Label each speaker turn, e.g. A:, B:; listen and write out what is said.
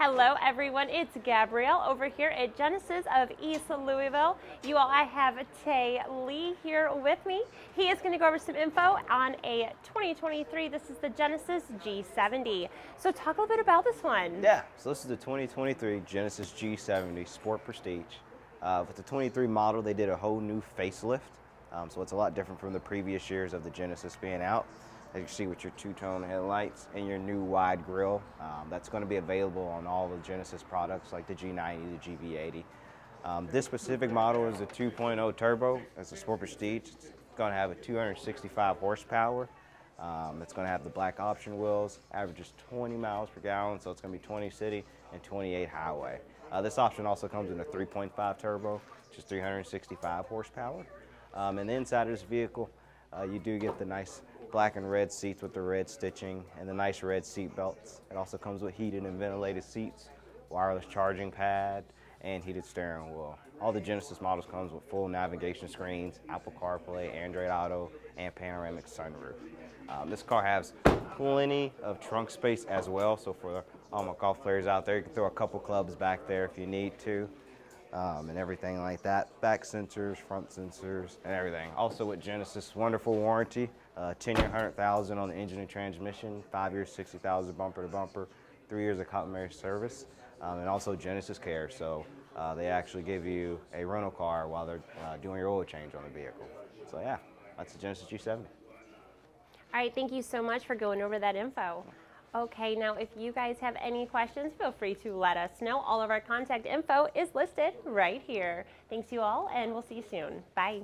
A: Hello everyone, it's Gabrielle over here at Genesis of East Louisville. You all, I have Tay Lee here with me. He is going to go over some info on a 2023, this is the Genesis G70. So talk a little bit about this one.
B: Yeah, so this is the 2023 Genesis G70 Sport Prestige. Uh, with the 23 model, they did a whole new facelift. Um, so it's a lot different from the previous years of the Genesis being out as you see with your two-tone headlights and your new wide grille. Um, that's going to be available on all the Genesis products like the G90, the GV80. Um, this specific model is a 2.0 turbo. It's a Sport Prestige. It's going to have a 265 horsepower. Um, it's going to have the black option wheels, averages 20 miles per gallon, so it's going to be 20 city and 28 highway. Uh, this option also comes in a 3.5 turbo, which is 365 horsepower. Um, and inside of this vehicle, uh, you do get the nice black and red seats with the red stitching and the nice red seat belts. It also comes with heated and ventilated seats, wireless charging pad, and heated steering wheel. All the Genesis models comes with full navigation screens, Apple CarPlay, Android Auto, and panoramic sunroof. Um, this car has plenty of trunk space as well, so for all my golf players out there, you can throw a couple clubs back there if you need to um, and everything like that. Back sensors, front sensors, and everything. Also with Genesis, wonderful warranty, uh, 10 year, 100,000 on the engine and transmission, five years, 60,000 bumper to bumper, three years of complimentary service, um, and also Genesis Care. So uh, they actually give you a rental car while they're uh, doing your oil change on the vehicle. So yeah, that's the Genesis G70.
A: All right, thank you so much for going over that info. Okay, now if you guys have any questions, feel free to let us know. All of our contact info is listed right here. Thanks you all, and we'll see you soon. Bye.